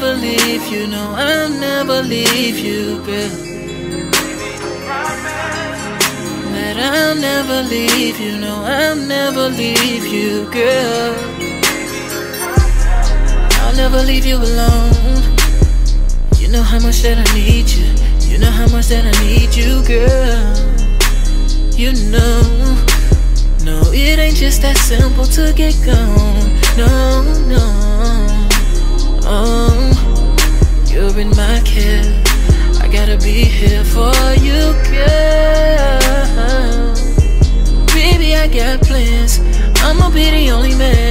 never leave you, no, I'll never leave you, girl. That I'll never leave you, no, I'll never leave you, girl. Never leave you alone. You know how much that I need you. You know how much that I need you, girl. You know, no, it ain't just that simple to get gone. No, no. Oh, you're in my care. I gotta be here for you, girl. Baby, I got plans. I'ma be the only man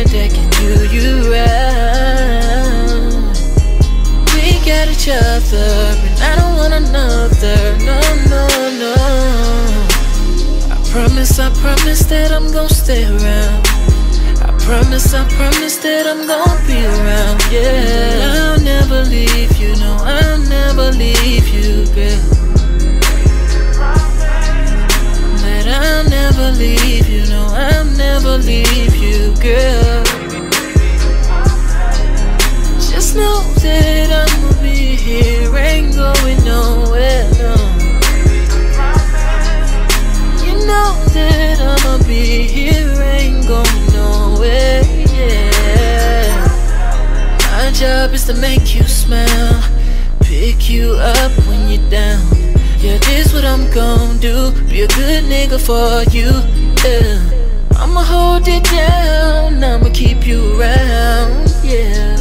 Got each other, and I don't want another. No, no, no. I promise, I promise that I'm gonna stay around. I promise, I promise that I'm gonna be around. Yeah, I'll never leave you. No, I'll never leave you, girl. That I'll never leave you. No, I'll never leave you, girl. Just know that job is to make you smile, pick you up when you're down. Yeah, this what I'm gon' do. Be a good nigga for you. Yeah. I'ma hold it down, I'ma keep you around. Yeah.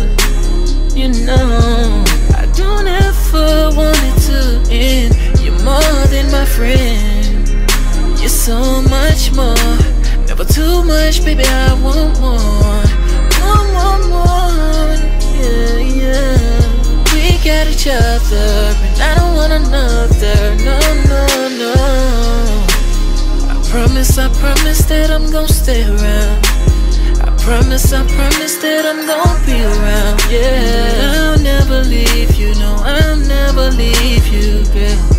You know, I don't ever want it to end. You're more than my friend. You're so much more. Never too much, baby. I want other, and I don't want another. No, no, no. I promise, I promise that I'm gonna stay around. I promise, I promise that I'm gonna be around. Yeah. I'll never leave you. No, I'll never leave you, girl.